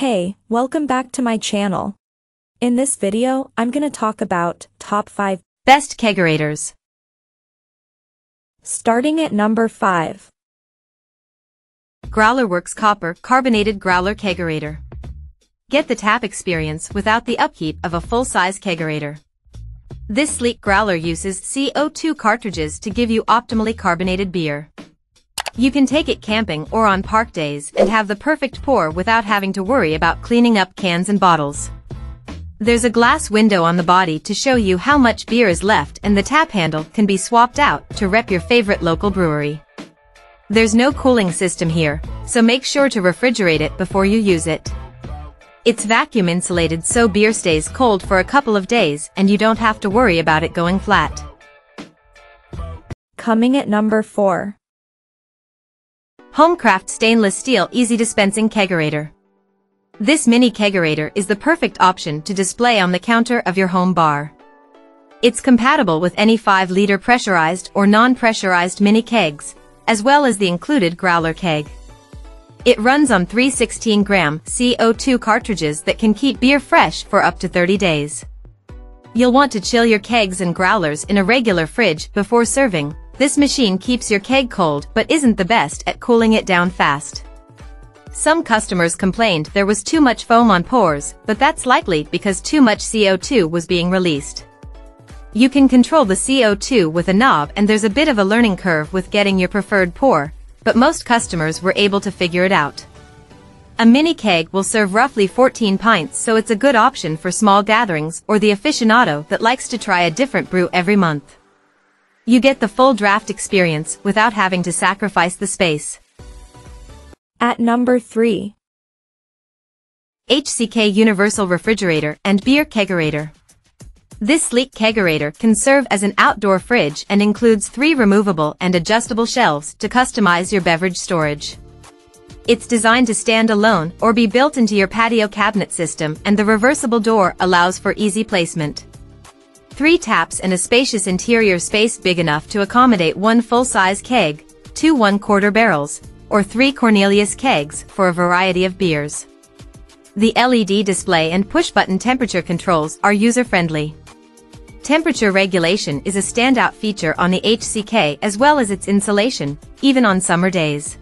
Hey, welcome back to my channel. In this video, I'm gonna talk about top 5 Best kegerators. starting at number 5. GrowlerWerks Copper Carbonated Growler Kegerator. Get the tap experience without the upkeep of a full-size kegerator. This sleek growler uses CO2 cartridges to give you optimally carbonated beer. You can take it camping or on park days and have the perfect pour without having to worry about cleaning up cans and bottles. There's a glass window on the body to show you how much beer is left and the tap handle can be swapped out to rep your favorite local brewery. There's no cooling system here, so make sure to refrigerate it before you use it. It's vacuum insulated so beer stays cold for a couple of days and you don't have to worry about it going flat. Coming at number 4. Homecraft Stainless Steel Easy Dispensing Kegerator. This mini kegerator is the perfect option to display on the counter of your home bar. It's compatible with any 5-liter pressurized or non-pressurized mini kegs, as well as the included growler keg. It runs on three 16-gram CO2 cartridges that can keep beer fresh for up to 30 days. You'll want to chill your kegs and growlers in a regular fridge before serving. This machine keeps your keg cold but isn't the best at cooling it down fast. Some customers complained there was too much foam on pours, but that's likely because too much CO2 was being released. You can control the CO2 with a knob and there's a bit of a learning curve with getting your preferred pour, but most customers were able to figure it out. A mini keg will serve roughly 14 pints so it's a good option for small gatherings or the aficionado that likes to try a different brew every month. You get the full draft experience without having to sacrifice the space. At number 3. HCK Universal Refrigerator and Beer Kegerator. This sleek kegerator can serve as an outdoor fridge and includes three removable and adjustable shelves to customize your beverage storage. It's designed to stand alone or be built into your patio cabinet system and the reversible door allows for easy placement. Three taps and a spacious interior space big enough to accommodate one full-size keg, two one-quarter barrels, or three Cornelius kegs for a variety of beers. The LED display and push-button temperature controls are user-friendly. Temperature regulation is a standout feature on the HCK as well as its insulation, even on summer days.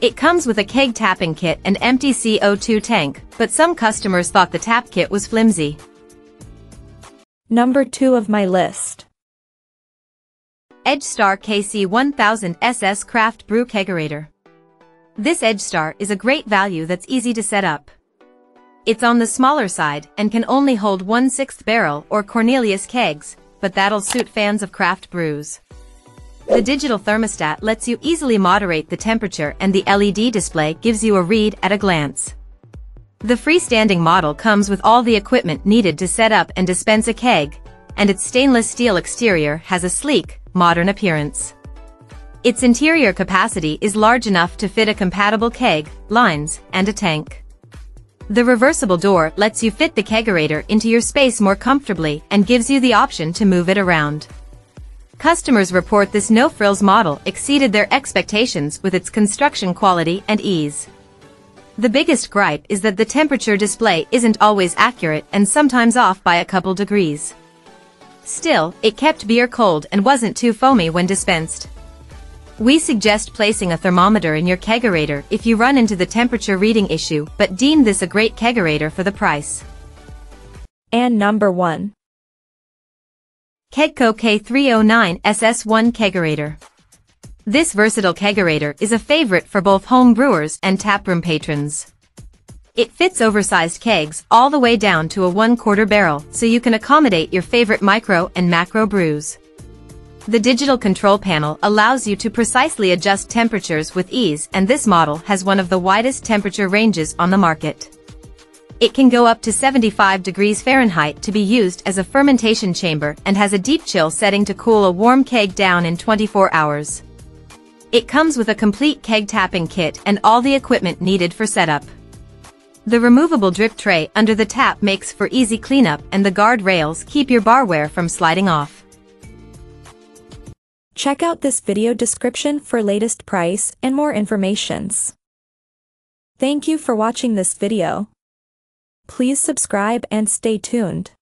It comes with a keg tapping kit and empty CO2 tank, but some customers thought the tap kit was flimsy. Number 2 of my list. EdgeStar KC1000 SS Craft Brew Kegerator. This EdgeStar is a great value that's easy to set up. It's on the smaller side and can only hold 1 6th barrel or Cornelius kegs, but that'll suit fans of craft brews. The digital thermostat lets you easily moderate the temperature and the LED display gives you a read at a glance. The freestanding model comes with all the equipment needed to set up and dispense a keg, and its stainless steel exterior has a sleek, modern appearance. Its interior capacity is large enough to fit a compatible keg, lines, and a tank. The reversible door lets you fit the kegerator into your space more comfortably and gives you the option to move it around. Customers report this no-frills model exceeded their expectations with its construction quality and ease. The biggest gripe is that the temperature display isn't always accurate and sometimes off by a couple degrees. Still, it kept beer cold and wasn't too foamy when dispensed. We suggest placing a thermometer in your kegerator if you run into the temperature reading issue but deem this a great kegerator for the price. And number 1. Kegco K309 SS1 Kegerator. This versatile kegerator is a favorite for both home brewers and taproom patrons. It fits oversized kegs all the way down to a one-quarter barrel so you can accommodate your favorite micro and macro brews. The digital control panel allows you to precisely adjust temperatures with ease and this model has one of the widest temperature ranges on the market. It can go up to 75 degrees Fahrenheit to be used as a fermentation chamber and has a deep chill setting to cool a warm keg down in 24 hours. It comes with a complete keg tapping kit and all the equipment needed for setup. The removable drip tray under the tap makes for easy cleanup and the guard rails keep your barware from sliding off. Check out this video description for latest price and more informations. Thank you for watching this video. Please subscribe and stay tuned.